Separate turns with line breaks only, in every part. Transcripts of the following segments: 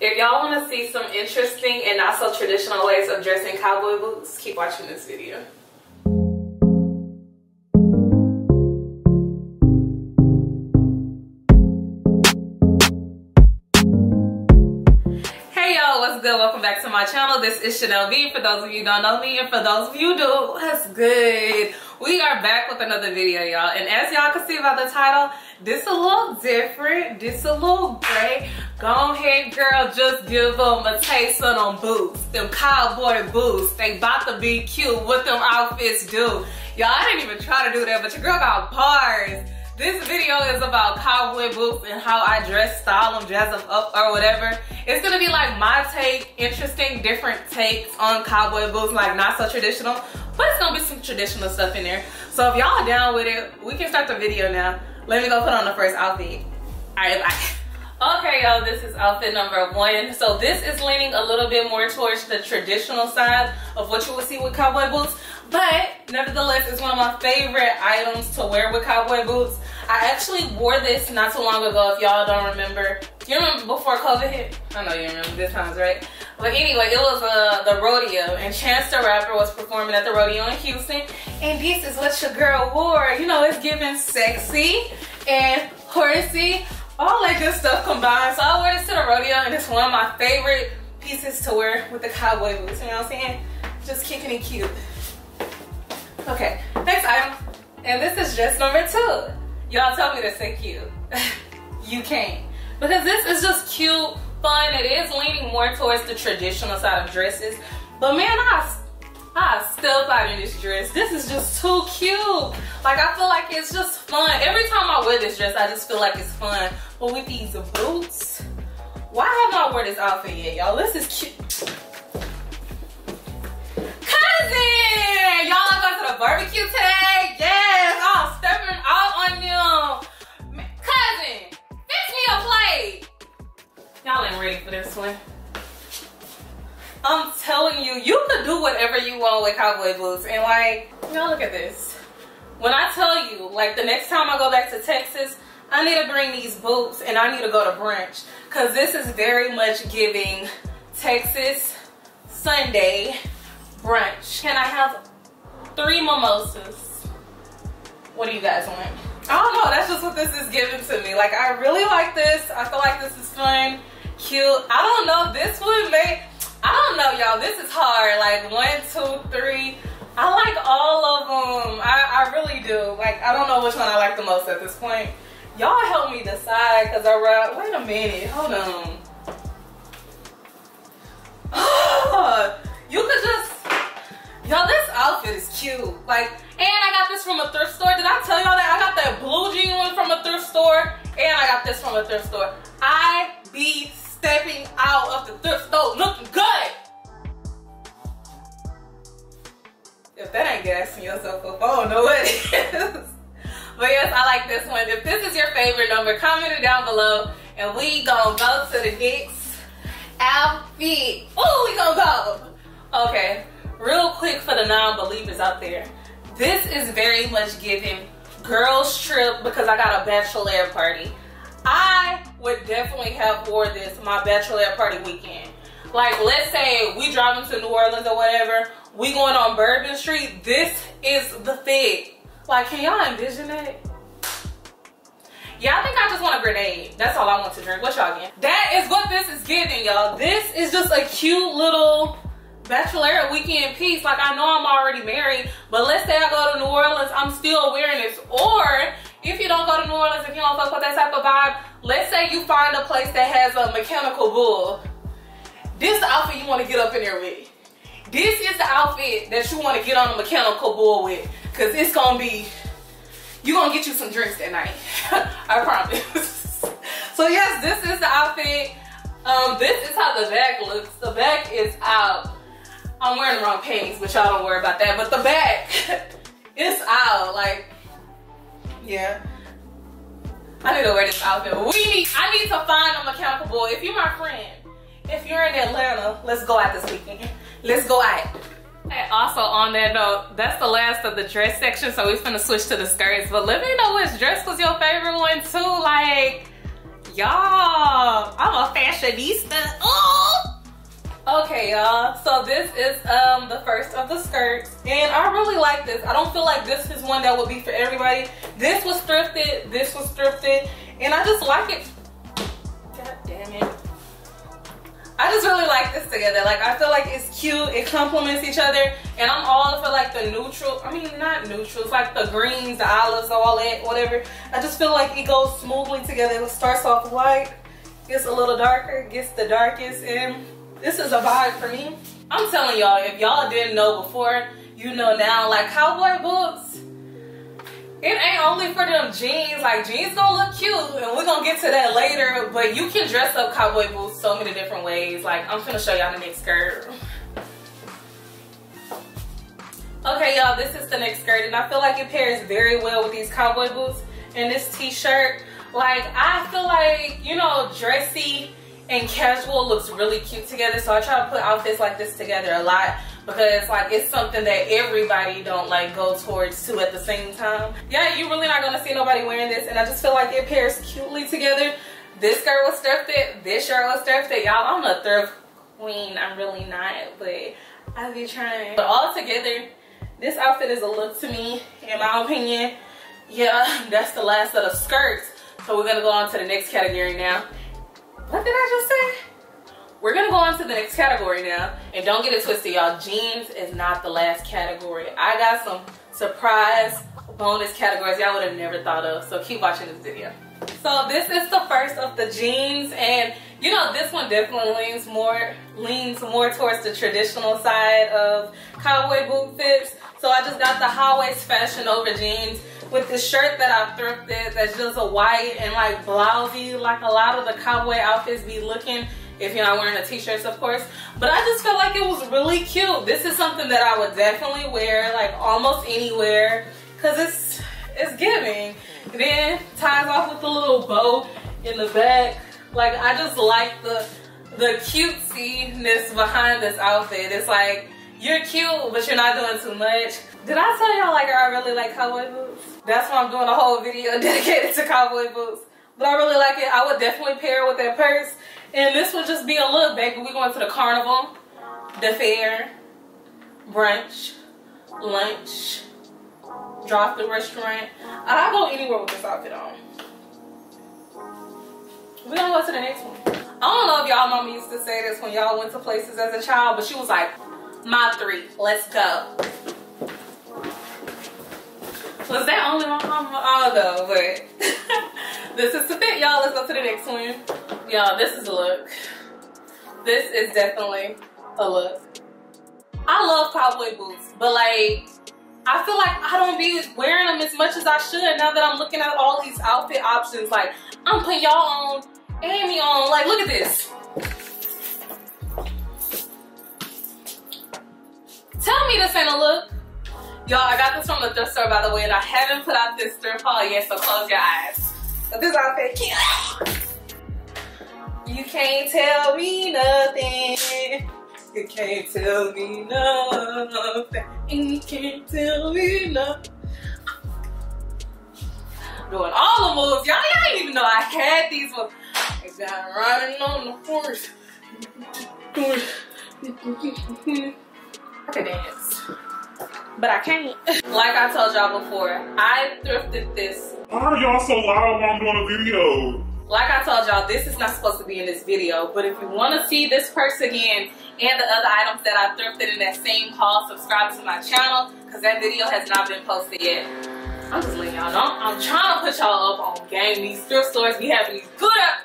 If y'all want to see some interesting and not so traditional ways of dressing cowboy boots, keep watching this video. Hey y'all, what's good? Welcome back to my channel. This is Channelle Bea. For those of you don't know me, and for those of you who do, what's good? We are back with another video, y'all. And as y'all can see by the title, this a little different. This a little gray. Go ahead, girl, just give them a taste of them boots. Them cowboy boots. They about to be cute. What them outfits do. Y'all, I didn't even try to do that, but your girl got bars. This video is about cowboy boots and how I dress, style them, jazz them up or whatever. It's gonna be like my take, interesting, different takes on cowboy boots, like not so traditional, but it's gonna be some traditional stuff in there. So if y'all down with it, we can start the video now. Let me go put on the first outfit. All right, bye. Okay, y'all, this is outfit number one. So this is leaning a little bit more towards the traditional side of what you would see with cowboy boots. But nevertheless, it's one of my favorite items to wear with cowboy boots. I actually wore this not too long ago, if y'all don't remember. You remember before COVID hit? I know you remember this times, right? But anyway, it was uh, the rodeo, and Chance the Rapper was performing at the rodeo in Houston. And this is what your girl wore. You know, it's giving sexy and horsey, all that good stuff combined. So I wore this to the rodeo, and it's one of my favorite pieces to wear with the cowboy boots. You know what I'm saying? Just kicking it cute. Okay, next item. And this is just number two. Y'all tell me to say cute. you can't. Because this is just cute, fun. It is leaning more towards the traditional side of dresses. But man, I, I step out this dress. This is just too cute. Like I feel like it's just fun. Every time I wear this dress, I just feel like it's fun. But with these boots, why haven't I worn this outfit yet, y'all? This is cute. Y'all are going to the barbecue today? Yes, I'm stepping out on them. Cousin, fix me a plate. Y'all ain't ready for this one. I'm telling you, you could do whatever you want with cowboy boots. And like, y'all look at this. When I tell you, like the next time I go back to Texas, I need to bring these boots and I need to go to brunch. Cause this is very much giving Texas Sunday brunch. Can I have three mimosas? What do you guys want? I don't know, that's just what this is giving to me. Like I really like this. I feel like this is fun, cute. I don't know, this would make, I don't know y'all, this is hard. Like one, two, three. I like all of them. I, I really do. Like I don't know which one I like the most at this point. Y'all help me decide because I ride, wait a minute, hold on. you could just Y'all, this outfit is cute. Like, and I got this from a thrift store. Did I tell y'all that? I got that blue jean one from a thrift store. And I got this from a thrift store. I be stepping out of the thrift store looking good. If that ain't gassing yourself up, I don't know what it is. But yes, I like this one. If this is your favorite number, comment it down below. And we gonna go to the next outfit. Oh, we gonna go. Okay for the non-believers out there this is very much giving girls trip because i got a bachelorette party i would definitely have wore this my bachelorette party weekend like let's say we driving to new orleans or whatever we going on bourbon street this is the fit like can y'all envision that yeah, I think I just want a grenade. That's all I want to drink. What y'all get? That is what this is giving, y'all. This is just a cute little bachelorette weekend piece like i know i'm already married but let's say i go to new orleans i'm still wearing this. Or if you don't go to new orleans if you don't fuck with that type of vibe let's say you find a place that has a mechanical bull. This the outfit you want to get up in there with. This is the outfit that you want to get on a mechanical bull with because it's gonna be you gonna get you some drinks that night. I promise. So yes this is the outfit. Um this is how the back looks. The back is out I'm wearing the wrong pants, but y'all don't worry about that. But the back, it's out. Like, yeah. I need to wear this outfit. We need, I need to find a mechanical boy. If you're my friend, if you're in Atlanta, let's go out this weekend. Let's go out. And also on that note, that's the last of the dress section, so we're gonna switch to the skirts. But let me know which dress was your favorite one too. Like, y'all, I'm a fashionista. Oh! Okay, y'all. So this is um the first of the skirts, and I really like this. I don't feel like this is one that would be for everybody. This was thrifted. This was thrifted, and I just like it. God damn it. I just really like this together. Like I feel like it's cute. It complements each other, and I'm all for like the neutral. I mean, not neutral. It's like the greens, the olives, all that, whatever. I just feel like it goes smoothly together. It starts off white, gets a little darker, gets the darkest, and this is a vibe for me. I'm telling y'all, if y'all didn't know before, you know now. Like cowboy boots, it ain't only for them jeans. Like jeans gonna look cute, and we're gonna get to that later. But you can dress up cowboy boots so many different ways. Like I'm gonna show y'all the next skirt. Okay, y'all, this is the next skirt, and I feel like it pairs very well with these cowboy boots and this t-shirt. Like I feel like you know dressy and casual looks really cute together so I try to put outfits like this together a lot because like it's something that everybody don't like go towards too at the same time. Yeah you're really not gonna see nobody wearing this and I just feel like it pairs cutely together. This skirt was thrifted this shirt was thrifted y'all I'm a thrift queen. I'm really not but I be trying. But all together this outfit is a look to me in my opinion. Yeah that's the last set of the skirts. So we're gonna go on to the next category now what did I just say? We're gonna go on to the next category now. And don't get it twisted, y'all. Jeans is not the last category. I got some surprise bonus categories y'all would have never thought of. So keep watching this video. So this is the first of the jeans and you know this one definitely leans more leans more towards the traditional side of cowboy boot fits. So I just got the high waist fashion over jeans with the shirt that I thrifted that's just a white and like blousy like a lot of the cowboy outfits be looking if you're not wearing the t-shirts of course. But I just felt like it was really cute. This is something that I would definitely wear like almost anywhere because it's it's giving. Then ties off with a little bow in the back like I just like the the cutesiness behind this outfit it's like you're cute but you're not doing too much did I tell y'all like I really like cowboy boots that's why I'm doing a whole video dedicated to cowboy boots. But I really like it. I would definitely pair it with that purse. And this would just be a look, baby. We're going to the carnival, the fair, brunch, lunch, drop the restaurant. I'll go anywhere with this outfit on. We're gonna go to the next one. I don't know if y'all mama used to say this when y'all went to places as a child, but she was like, my three, let's go. Was that only my mama? Oh, don't but this is the fit, y'all. Let's go to the next one. Y'all, this is a look. This is definitely a look. I love cowboy boots, but like, I feel like I don't be wearing them as much as I should now that I'm looking at all these outfit options. Like, I'm putting y'all on and me on. Like, look at this. Tell me this ain't a look. Y'all, I got this from the thrift store, by the way, and I haven't put out this thrift haul yet, so close your eyes. But this outfit, you can't tell me nothing. You can't tell me nothing. You can't tell me nothing. Doing all the moves. Y'all, y'all didn't even know I had these ones. I got riding on the horse. I can dance but I can't. like I told y'all before, I thrifted this.
Why are y'all so loud while I'm doing a video?
Like I told y'all, this is not supposed to be in this video, but if you want to see this purse again and the other items that I thrifted in that same haul, subscribe to my channel because that video has not been posted yet. I'm just letting y'all know. I'm trying to put y'all up on game. These thrift stores be having these good up.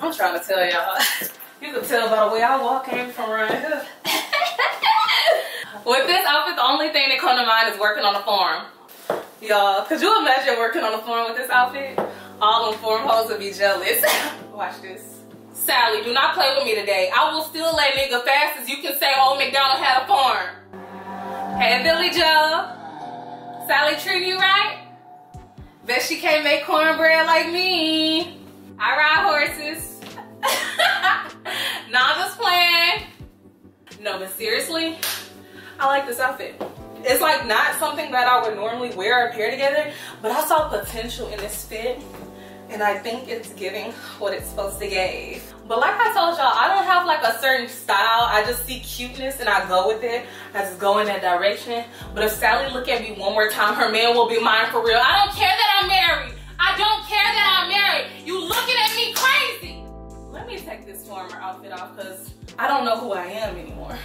I'm trying to tell y'all. You can tell by the way I walk in from around here. With this outfit, the only thing that come to mind is working on a farm. Y'all, could you imagine working on a farm with this outfit? All them farm hoes would be jealous. Watch this. Sally, do not play with me today. I will still lay nigga fast as you can say old McDonald had a farm. Hey, Billy Joe. Sally treat you right? Bet she can't make cornbread like me. I ride horses. nah, I'm just playing. No, but seriously, I like this outfit. it's like not something that I would normally wear or pair together, but I saw potential in this fit and I think it's giving what it's supposed to give. But like I told y'all, I don't have like a certain style. I just see cuteness and I go with it. I just go in that direction. But if Sally look at me one more time, her man will be mine for real. I don't care that I'm married. I don't care that I'm married. You looking at me crazy. Let me take this former outfit off because I don't know who I am anymore.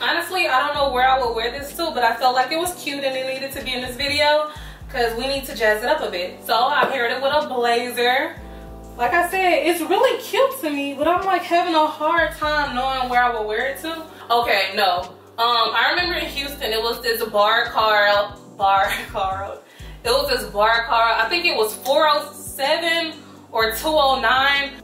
Honestly, I don't know where I would wear this to, but I felt like it was cute and it needed to be in this video because we need to jazz it up a bit. So I paired it with a blazer. Like I said, it's really cute to me, but I'm like having a hard time knowing where I would wear it to. Okay, no. Um, I remember in Houston, it was this bar car, bar car. It was this bar car. I think it was 407 or 209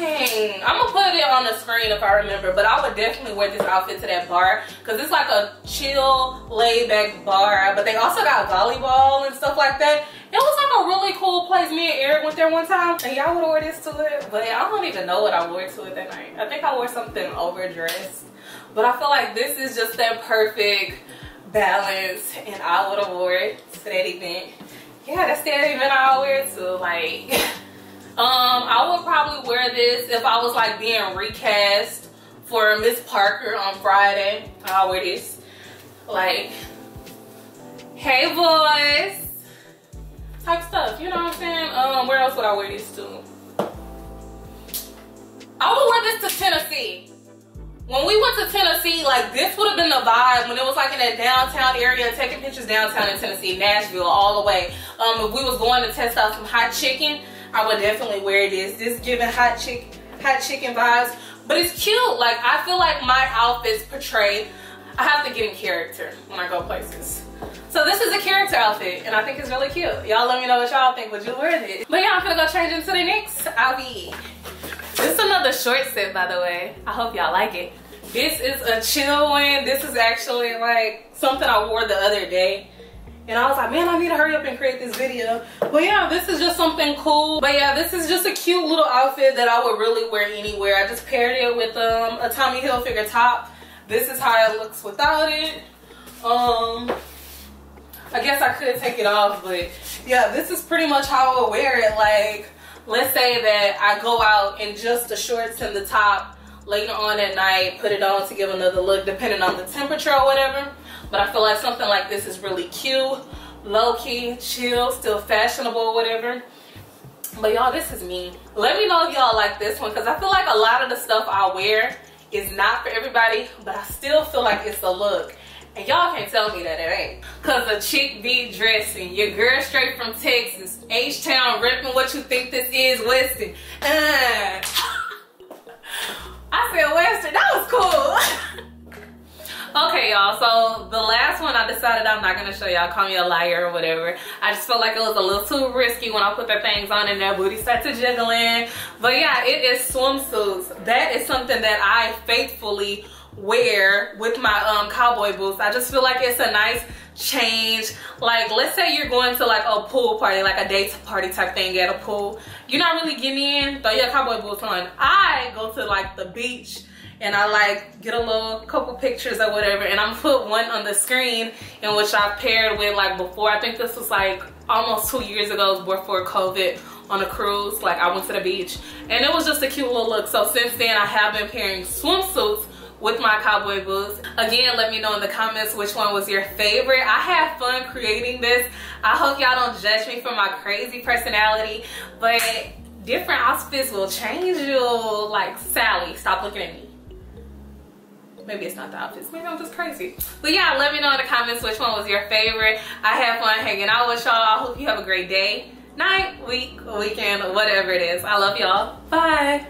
Dang, I'm gonna put it on the screen if I remember, but I would definitely wear this outfit to that bar because it's like a chill, laid back bar. But they also got volleyball and stuff like that. It was like a really cool place. Me and Eric went there one time and y'all would wear this to it, but I don't even know what I wore to it that night. I think I wore something overdressed, but I feel like this is just that perfect balance and I would have wore it to that event. Yeah, that's the event I wear it to. Like, Um, I would probably wear this if I was like being recast for Miss Parker on Friday. I'll wear this. Like, hey boys. Type stuff, you know what I'm saying? Um, where else would I wear this to? I would wear this to Tennessee. When we went to Tennessee, like this would have been the vibe when it was like in that downtown area, taking pictures downtown in Tennessee, Nashville, all the way. Um, if we was going to test out some hot chicken, I would definitely wear this. This giving hot chick, hot chicken vibes. But it's cute. Like I feel like my outfits portray. I have to get in character when I go places. So this is a character outfit and I think it's really cute. Y'all let me know what y'all think. Would you wear this? But yeah, I'm gonna go change into the next outfit. This is another short set by the way. I hope y'all like it. This is a chill one. This is actually like something I wore the other day and I was like, man, I need to hurry up and create this video. But yeah, this is just something cool. But yeah, this is just a cute little outfit that I would really wear anywhere. I just paired it with um, a Tommy Hilfiger top. This is how it looks without it. Um, I guess I could take it off, but yeah, this is pretty much how I would wear it. Like, let's say that I go out in just the shorts and the top later on at night, put it on to give another look depending on the temperature or whatever. But I feel like something like this is really cute, low-key, chill, still fashionable, whatever. But y'all, this is me. Let me know if y'all like this one because I feel like a lot of the stuff I wear is not for everybody, but I still feel like it's the look. And y'all can't tell me that it ain't. Cause a chick be dressing, your girl straight from Texas, H-Town repping what you think this is, Weston. Uh. I said Western, that was cool. okay y'all so the last one i decided i'm not gonna show y'all call me a liar or whatever. I just felt like it was a little too risky when i put the things on and that booty started to jiggling. But yeah it is swimsuits. That is something that i faithfully wear with my um cowboy boots. I just feel like it's a nice change. Like let's say you're going to like a pool party like a date party type thing at a pool. You're not really getting in throw your cowboy boots on. I go to like the beach and I like get a little couple pictures or whatever and I'm put one on the screen in which I paired with like before I think this was like almost two years ago before COVID on a cruise like I went to the beach and it was just a cute little look so since then I have been pairing swimsuits with my cowboy boots. Again, let me know in the comments which one was your favorite. I had fun creating this. I hope y'all don't judge me for my crazy personality, but different outfits will change you. Like, Sally, stop looking at me. Maybe it's not the outfits. Maybe I'm just crazy. But yeah, let me know in the comments which one was your favorite. I had fun hanging out with y'all. I hope you have a great day, night, week, weekend, whatever it is. I love y'all. Bye.